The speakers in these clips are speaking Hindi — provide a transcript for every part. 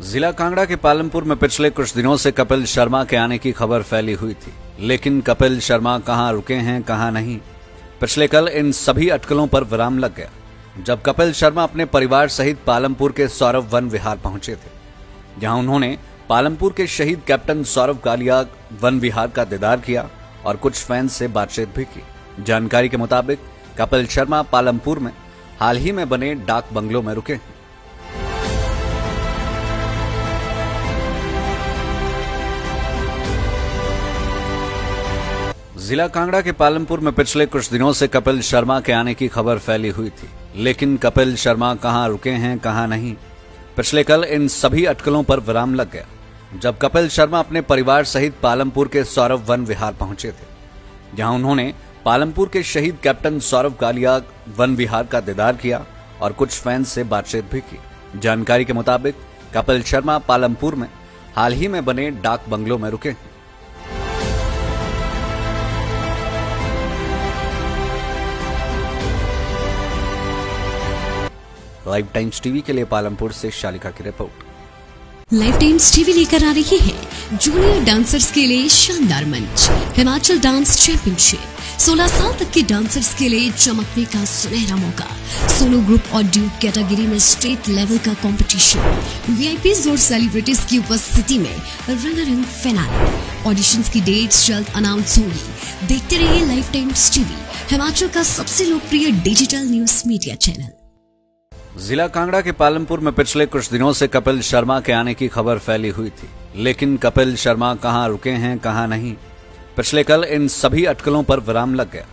जिला कांगड़ा के पालमपुर में पिछले कुछ दिनों से कपिल शर्मा के आने की खबर फैली हुई थी। लेकिन कपिल शर्मा कहाँ रुके हैं, कहाँ नहीं? पिछले कल इन सभी अटकलों पर विराम लग गया, जब कपिल शर्मा अपने परिवार सहित पालमपुर के सौरभ वन विहार पहुँचे थे। जहाँ उन्होंने पालमपुर के शहीद कैप्टन सौरभ कालिया वन विहार का दीदार किया और कुछ फैंस से बातचीत भी की। जानकारी के मुताबिक कपिल शर्मा पालमपुर में हाल ही में बने डाक बंगलों में रुके। हैं जिला कांगड़ा के पालमपुर में पिछले कुछ दिनों से कपिल शर्मा के आने की खबर फैली हुई थी। लेकिन कपिल शर्मा कहाँ रुके हैं, कहाँ नहीं? पिछले कल इन सभी अटकलों पर विराम लग गया, जब कपिल शर्मा अपने परिवार सहित पालमपुर के सौरभ वन विहार पहुँचे थे। जहाँ उन्होंने पालमपुर के शहीद कैप्टन सौरभ कालिया वन विहार का दीदार किया और कुछ फैंस से बातचीत भी की। जानकारी के मुताबिक कपिल शर्मा पालमपुर में हाल ही में बने डाक बंगलों में रुके हैं। लाइव टाइम्स टीवी के लिए पालमपुर से शालिका की रिपोर्ट। लाइव टाइम्स टीवी लेकर आ रही है जूनियर डांसर्स के लिए शानदार मंच, हिमाचल डांस चैंपियनशिप। 16 साल तक के डांसर्स के लिए चमकने का सुनहरा मौका। सोलो ग्रुप और ड्यूट कैटेगरी में स्टेट लेवल का कंपटीशन वीआईपी और सेलिब्रिटीज की उपस्थिति में रनर इन फिनाले ऑडिशंस की डेट्स जल्द अनाउंस होंगी। देखते रहिए लाइव टाइम्स टीवी, हिमाचल का सबसे लोकप्रिय डिजिटल न्यूज़ मीडिया चैनल जिला कांगड़ा के पालमपुर में पिछले कुछ दिनों से कपिल शर्मा के आने की खबर फैली हुई थी। लेकिन कपिल शर्मा कहाँ रुके हैं, कहाँ नहीं? पिछले कल इन सभी अटकलों पर विराम लग गया,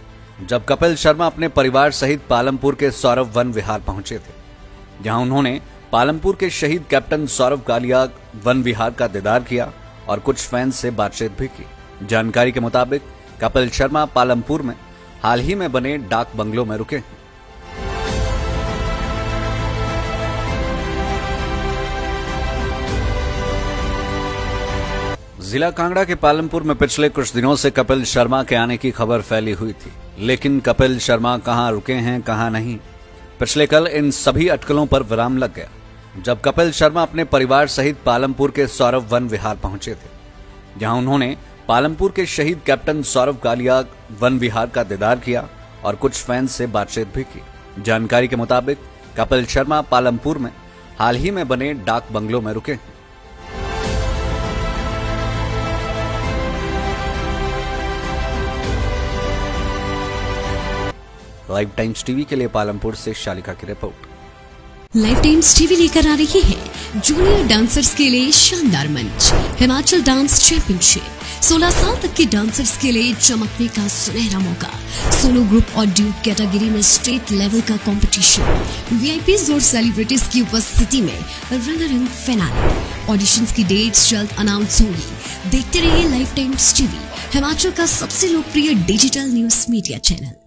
जब कपिल शर्मा अपने परिवार सहित पालमपुर के सौरभ वन विहार पहुँचे थे। जहाँ उन्होंने पालमपुर के शहीद कैप्टन सौरभ कालिया वन विहार का दीदार किया और कुछ फैंस से बातचीत भी की। जानकारी के मुताबिक कपिल शर्मा पालमपुर में हाल ही में बने डाक बंगलों में रुके हैं। जिला कांगड़ा के पालमपुर में पिछले कुछ दिनों से कपिल शर्मा के आने की खबर फैली हुई थी। लेकिन कपिल शर्मा कहाँ रुके हैं, कहाँ नहीं, पिछले कल इन सभी अटकलों पर विराम लग गया, जब कपिल शर्मा अपने परिवार सहित पालमपुर के सौरभ वन विहार पहुँचे थे। जहाँ उन्होंने पालमपुर के शहीद कैप्टन सौरभ कालिया वन विहार का दीदार किया और कुछ फैंस से बातचीत भी की। जानकारी के मुताबिक, कपिल शर्मा पालमपुर में हाल ही में बने डाक बंगलों में रुके हैं। लाइव टाइम्स टीवी के लिए पालमपुर से शालिका की रिपोर्ट। लाइव टाइम्स टीवी लेकर आ रही है जूनियर डांसर्स के लिए शानदार मंच, हिमाचल डांस चैंपियनशिप। 16 साल तक के डांसर्स के लिए चमकने का सुनहरा मौका। सोलो ग्रुप और ड्यूट कैटेगरी में स्टेट लेवल का कंपटीशन वीआईपी और सेलिब्रिटीज की उपस्थिति में रनर इन फिनाले ऑडिशंस की डेट्स जल्द अनाउंस होंगी। देखते रहिए लाइफ टाइम्स टीवी, हिमाचल का सबसे लोकप्रिय डिजिटल न्यूज़ मीडिया चैनल